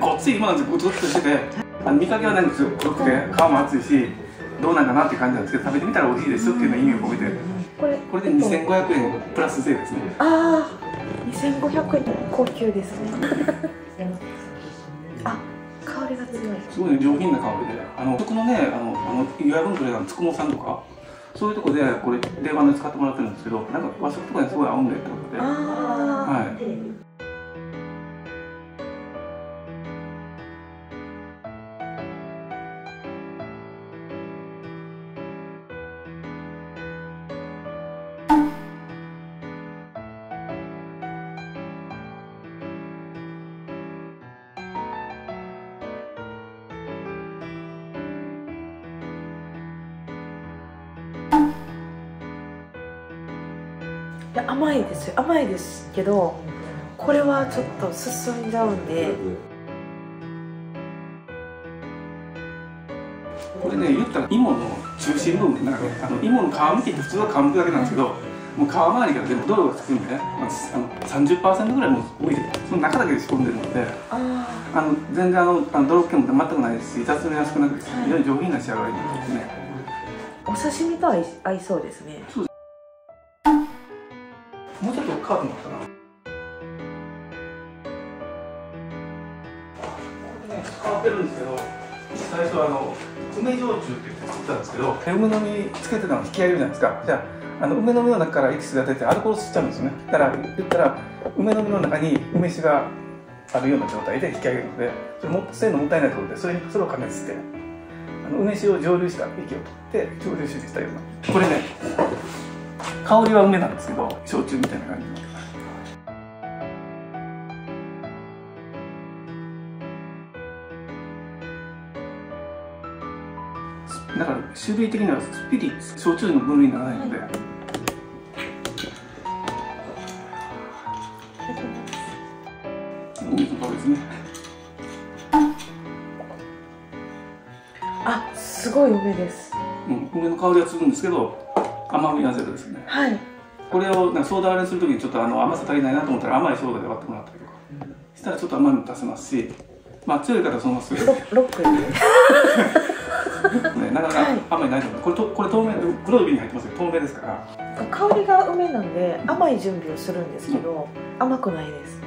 こっち今のグツッとしててあの見かけはなんかすごくて皮も厚いしどうなんかなって感じなんですけど食べてみたら美味しいですよっていうの意味を込めて。これこれで2500円プラス税ですね。ああ2500円高級ですね。あ香りが強い。すごいね上品な香りで。あの食のねあのあの岩分トレーのつくもさんとかそういうとこでこれ定番で使ってもらってるんですけどなんか和食とかにすごい合うんでってことでああはいや甘いです。よ甘いですけどこれはちょっと進んじゃうんで。これね言ったら芋の中心部分なんかねあの芋の皮むきって普通は皮むくだけなんですけどもう皮周りから全部泥がつくんでね、まあ、あの30%ぐらいもう多いその中だけで仕込んでるのでああの全然あのあの泥気も全くないですし雑味が少なくてはい非常に上品な仕上がりになってますね、あお刺身と合い合いそうです。ねもうとカーブもあったな。変わってるんですけど最初あの梅焼酎って言って作ったんですけど梅の実つけてたの引き上げるじゃないですか。じゃああの梅の実の中からエキスが出てアルコール吸っちゃうんですよね。だから言ったら梅の実の中に梅酒があるような状態で引き上げるのでそれも捨てるのもったいないとことでそれにそれを加熱してあの梅酒を蒸留した液を取って蒸留酒にしたような。これね香りは梅なんですけど焼酎みたいな感じ。のだから種類的にはスピリッツ焼酎の分類にならないので、お水の香りですね。あすごい梅です。うん、梅の香りはするんですけど甘みはゼロですね。はい。これをなんかソーダ割れするときにちょっとあの甘さ足りないなと思ったら甘いソーダで割ってもらったりとか。したらちょっと甘みも足せますしまあ強い方はそのままする。ロロックに。ね、なかなか甘い。ないと思う。これとこれ透明黒い瓶に入ってますけど透明ですから。香りが梅なんで甘い準備をするんですけど、甘くないです